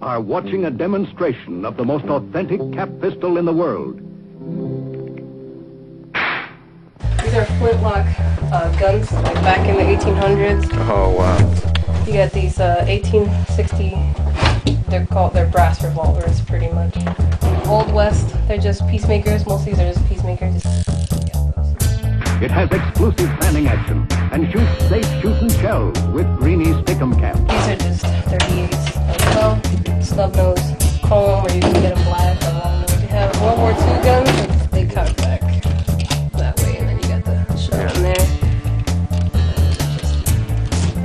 are watching a demonstration of the most authentic cap pistol in the world. These are flintlock uh, guns, like back in the 1800s. Oh wow. You got these uh, 1860. They're called they're brass revolvers, pretty much. Old West. They're just peacemakers. Most of these are just peacemakers. It has exclusive fanning action and shoots safe shooting shells with Greenie Stik-M caps. You get them black or long nose. You have World War II guns. They cut back that way, and then you got the shot in there.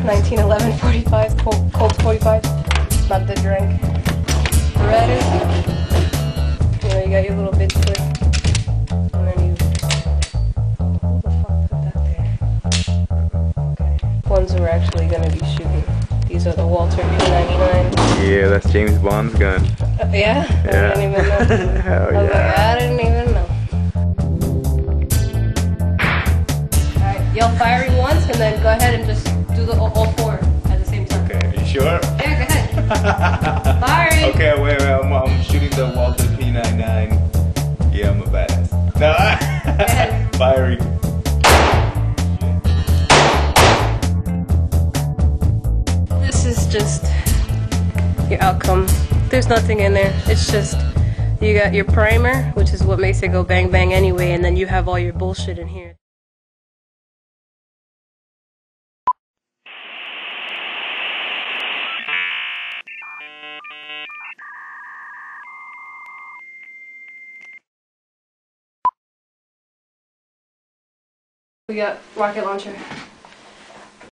1911 45 Colt, Colt 45, not the drink. Berettas. You know, you got your little bitch clip, and then you. Who the fuck put that there? Okay. Ones we're actually gonna be shooting. These are the Walther P99. Yeah, that's James Bond's gun. Uh, yeah? I Yeah. didn't even know. Hell I yeah. like, I didn't even know. Alright, yell fiery once and then go ahead and just do the all, four at the same time. Okay, you sure? Yeah, go ahead. Fiery! okay, wait, wait, I'm, I'm shooting the Walther P99. Yeah, I'm a badass. No, fiery. This is just your outcome. There's nothing in there. It's just you got your primer, which is what makes it go bang bang anyway, and then you have all your bullshit in here. We got rocket launcher.